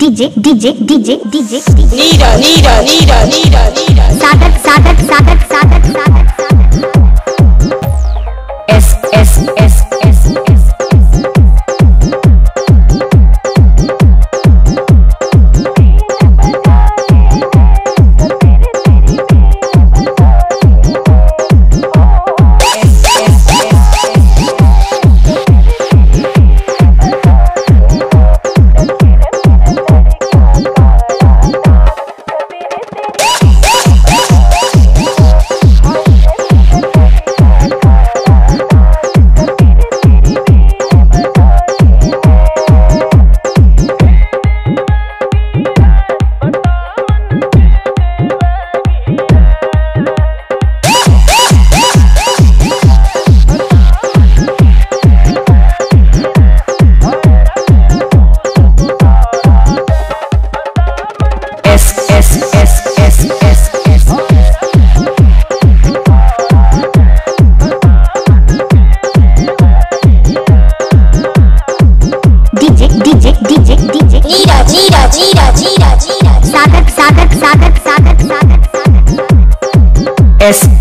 DJ DJ DJ DJ Neeraj Neeraj Neeraj Neeraj Sadhak Sadhak Sadhak साधक साधक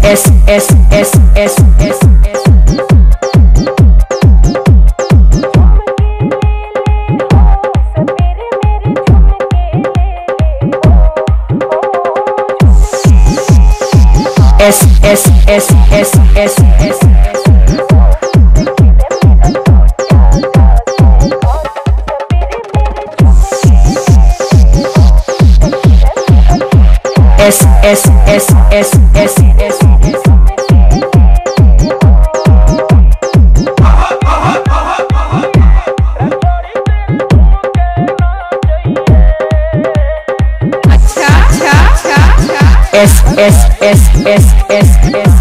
S S S S S S S S S S S S S S S S S. S S S S S S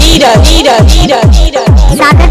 Nida, Nida, Nida, Nida,